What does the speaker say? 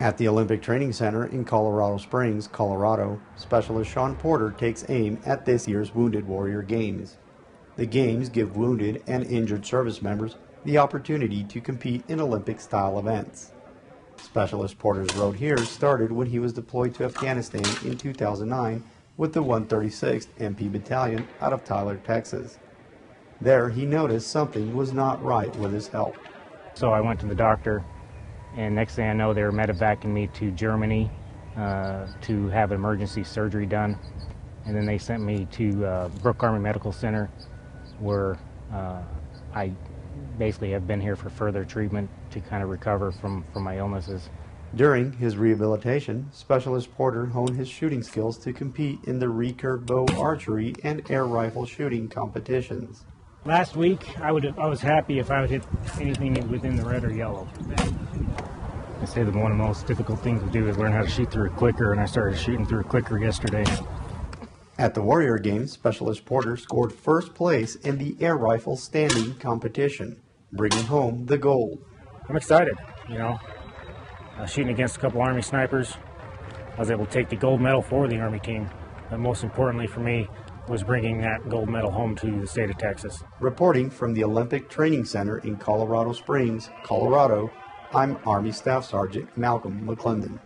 At the Olympic Training Center in Colorado Springs, Colorado, Specialist Shawn Porter takes aim at this year's Wounded Warrior Games. The Games give wounded and injured service members the opportunity to compete in Olympic style events. Specialist Porter's road here started when he was deployed to Afghanistan in 2009 with the 136th MP Battalion out of Tyler, Texas. There, he noticed something was not right with his health. So I went to the doctor, and next thing I know, they were medevacing me to Germany uh, to have an emergency surgery done. And then they sent me to uh, Brooke Army Medical Center, where uh, I basically have been here for further treatment to kind of recover from, from my illnesses. During his rehabilitation, Specialist Porter honed his shooting skills to compete in the recurve bow archery and air rifle shooting competitions. Last week, I would I was happy if I would hit anything within the red or yellow. I say that one of the most difficult things to do is learn how to shoot through a clicker, and I started shooting through a clicker yesterday. At the Warrior Games, Specialist Porter scored first place in the air rifle standing competition, bringing home the gold. I'm excited, you know. Uh, shooting against a couple Army snipers, I was able to take the gold medal for the Army team. But most importantly for me was bringing that gold medal home to the state of Texas. Reporting from the Olympic Training Center in Colorado Springs, Colorado, I'm Army Staff Sergeant Malcolm McClendon.